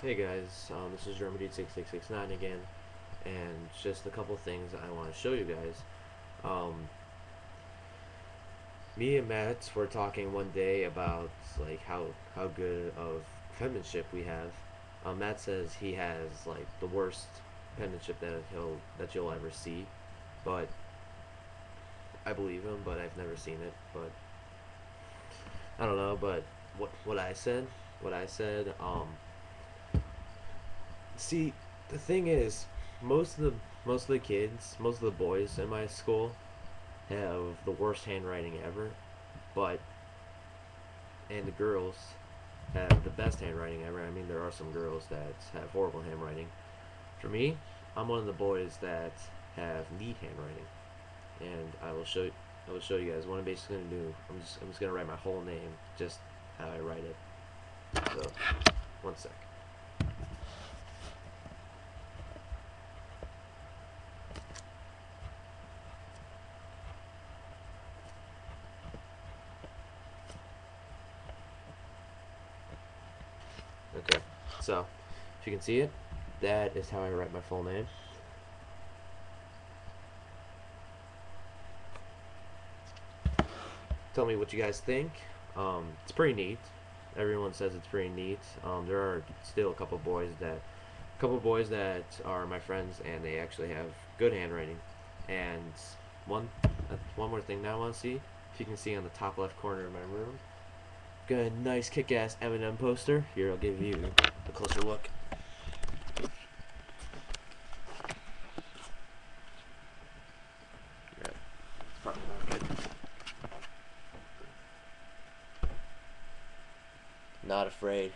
Hey guys, um, this is Drummerdude6869 again, and just a couple things I want to show you guys. Um, me and Matt were talking one day about like how how good of penmanship we have. Um, Matt says he has like the worst penmanship that he'll that you'll ever see, but I believe him. But I've never seen it. But I don't know. But what what I said, what I said, um See, the thing is, most of the most of the kids, most of the boys in my school have the worst handwriting ever, but and the girls have the best handwriting ever. I mean, there are some girls that have horrible handwriting. For me, I'm one of the boys that have neat handwriting, and I will show I will show you guys what I'm basically gonna do. I'm just I'm just gonna write my whole name, just how I write it. So, one sec. Okay, so if you can see it, that is how I write my full name. Tell me what you guys think. Um, it's pretty neat. Everyone says it's pretty neat. Um, there are still a couple boys that, a couple boys that are my friends, and they actually have good handwriting. And one, uh, one more thing that I want to see. If you can see on the top left corner of my room, got a nice kick-ass Eminem poster. Here, I'll give you a closer look. Not afraid.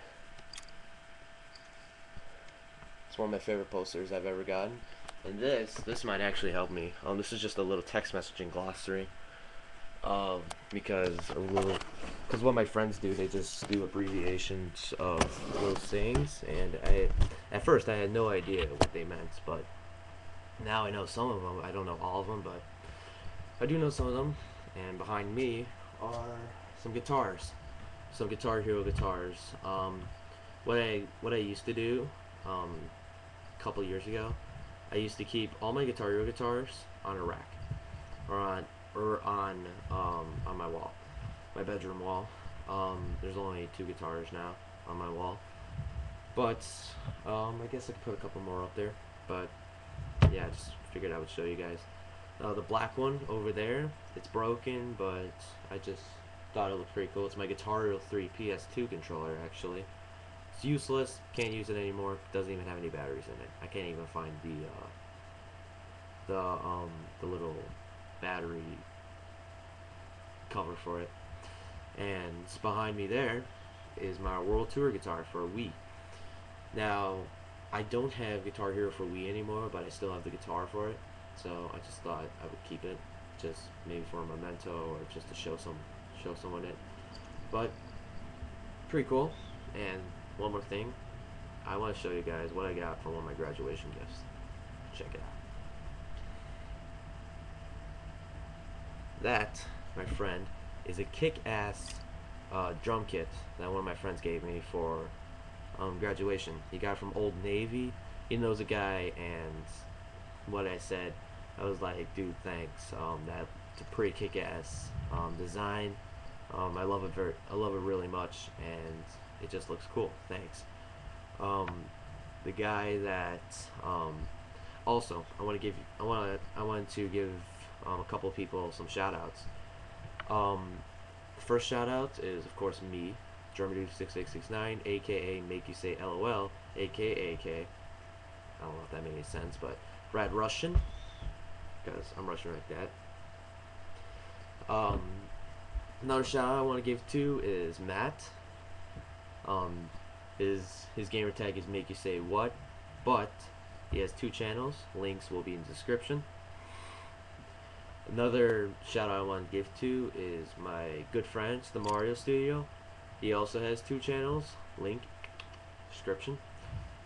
It's one of my favorite posters I've ever gotten. And this, this might actually help me. Um, this is just a little text messaging glossary. Um, because a little, because what my friends do, they just do abbreviations of little things, and I, at first I had no idea what they meant, but now I know some of them. I don't know all of them, but I do know some of them. And behind me are some guitars, some Guitar Hero guitars. Um, what I what I used to do, um, a couple years ago, I used to keep all my Guitar Hero guitars on a rack, or on or on um, on my wall, my bedroom wall. Um, there's only two guitars now on my wall, but um, I guess I could put a couple more up there. But yeah, I just figured I would show you guys. Uh, the black one over there, it's broken, but I just thought it looked pretty cool. It's my Guitar Hero 3 PS2 controller, actually. It's useless, can't use it anymore, doesn't even have any batteries in it. I can't even find the, uh, the, um, the little battery cover for it. And behind me there is my World Tour guitar for a Wii. Now, I don't have Guitar Hero for Wii anymore, but I still have the guitar for it. So I just thought I would keep it, just maybe for a memento or just to show some, show someone it. But pretty cool. And one more thing, I want to show you guys what I got for one of my graduation gifts. Check it out. That, my friend, is a kick-ass uh, drum kit that one of my friends gave me for um, graduation. He got from Old Navy. He knows a guy, and what I said, I was like, dude, thanks. Um, that's a pretty kick-ass um, design. Um, I love it very, I love it really much, and it just looks cool. Thanks. Um, the guy that um, also I want to give, I want I wanted to give um, a couple of people some shout outs. Um, first shout out is of course me, Drummerdude6869, aka Make You Say LOL, aka AK. I don't know if that made any sense, but Brad Russian, because I'm Russian like that. Um, another shout out I want to give to is Matt. Um, his his gamer tag is Make You Say What, but he has two channels. Links will be in the description. Another shout out I want to give to is my good friend, the Mario Studio. He also has two channels. Link description.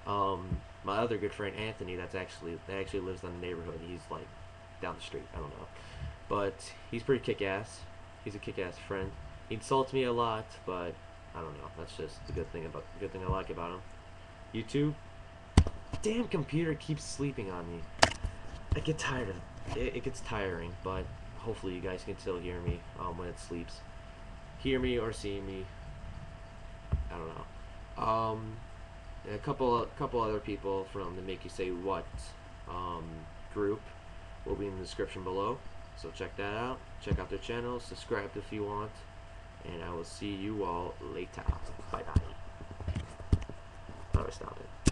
Um, my other good friend Anthony, that's actually that actually lives in the neighborhood. He's like down the street. I don't know, but he's pretty kick-ass. He's a kick-ass friend. He insults me a lot, but I don't know. That's just the good thing about the good thing I like about him. YouTube. Damn computer keeps sleeping on me. I get tired of it. It gets tiring, but hopefully you guys can still hear me um, when it sleeps. Hear me or see me. I don't know. Um, a couple, a couple other people from the Make You Say What um, group will be in the description below. So check that out. Check out their channel. Subscribe if you want. And I will see you all later. Bye bye. Stop it?